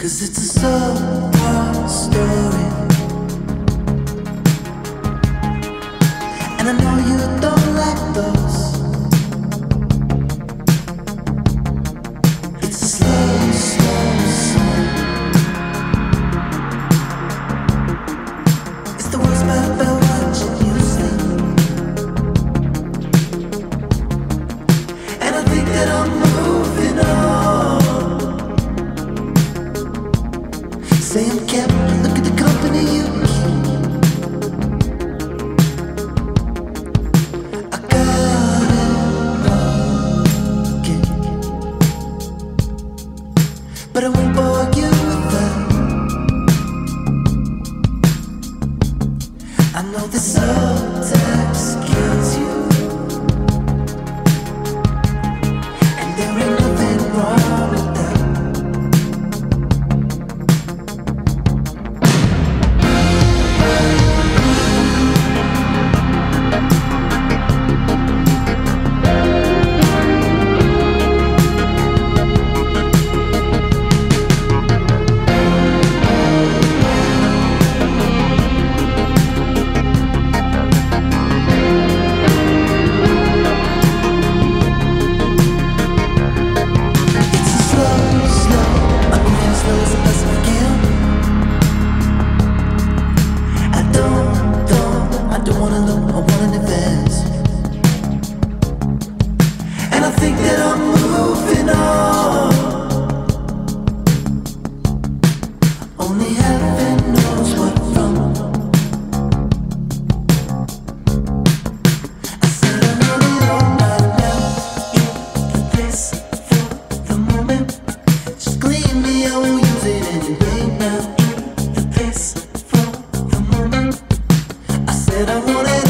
Cause it's a sober story. And I know you I know the song. wanna I wanna advance. And I think that I'm moving on. said I wanted